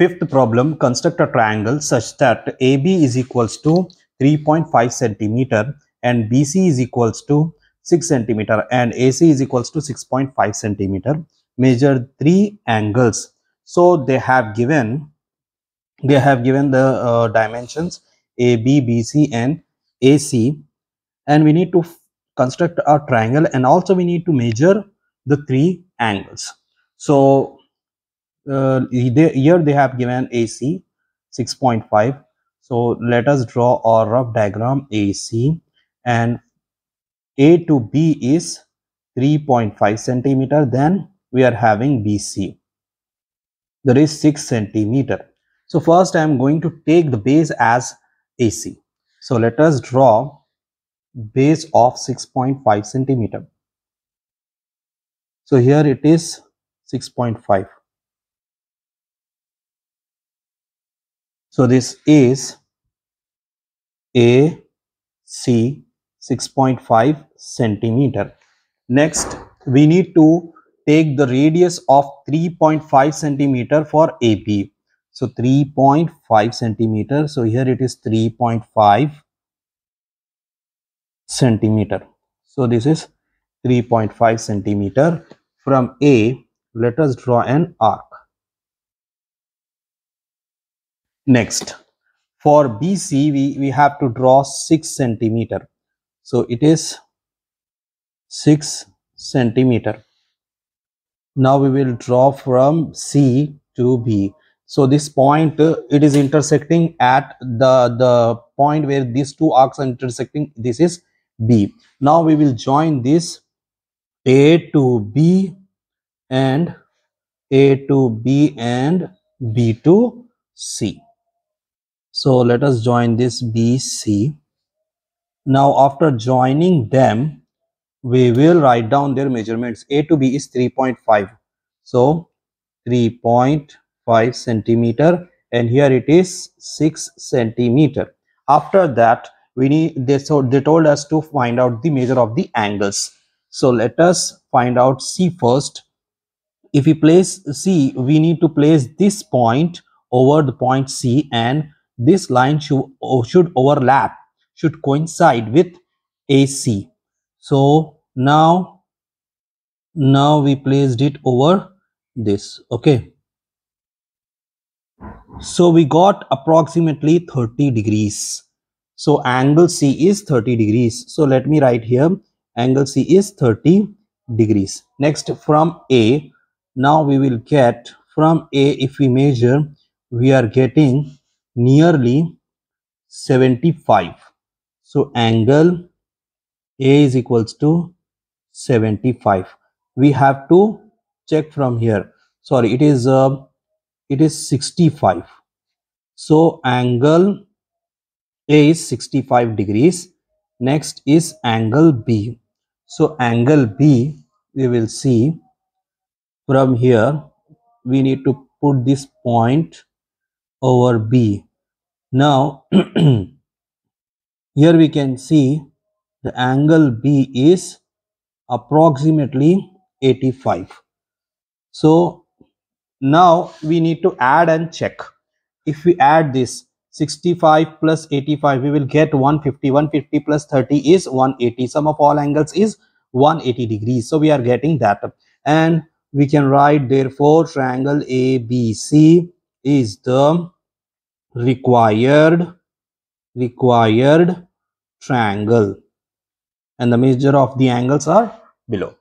Fifth problem, construct a triangle such that AB is equals to 3.5 centimeter and BC is equals to 6 centimeter and AC is equals to 6.5 centimeter. Measure three angles. So they have given they have given the uh, dimensions AB, BC and AC and we need to construct a triangle and also we need to measure the three angles. So uh, they, here they have given AC 6.5 so let us draw our rough diagram AC and A to B is 3.5 centimeter. Then we are having BC there is 6 centimeter. So first I am going to take the base as AC so let us draw base of 6.5 centimeter. So here it is 6.5 So this is A C 6.5 centimeter. Next, we need to take the radius of 3.5 centimeter for AB. So 3.5 centimeter. So here it is 3.5 centimeter. So this is 3.5 centimeter. From A, let us draw an arc. Next, for BC, we, we have to draw 6 centimeter. So it is 6 centimeter. Now we will draw from C to B. So this point, uh, it is intersecting at the, the point where these two arcs are intersecting. This is B. Now we will join this A to B and A to B and B to C. So let us join this BC. Now after joining them, we will write down their measurements. A to B is 3.5. So 3.5 centimeter and here it is 6 centimeter. After that, we need they so they told us to find out the measure of the angles. So let us find out C first. If we place C, we need to place this point over the point C and this line should, should overlap, should coincide with AC. So now, now we placed it over this, okay. So we got approximately 30 degrees. So angle C is 30 degrees. So let me write here, angle C is 30 degrees. Next from A, now we will get from A if we measure, we are getting nearly 75 so angle a is equals to 75 we have to check from here. Sorry it is uh, it is 65 so angle a is 65 degrees. Next is angle b. So angle b we will see from here. We need to put this point over B. Now, here we can see the angle B is approximately 85. So, now we need to add and check. If we add this 65 plus 85, we will get 150. 150 plus 30 is 180. Sum of all angles is 180 degrees. So, we are getting that. And we can write therefore triangle ABC is the required required triangle. And the measure of the angles are below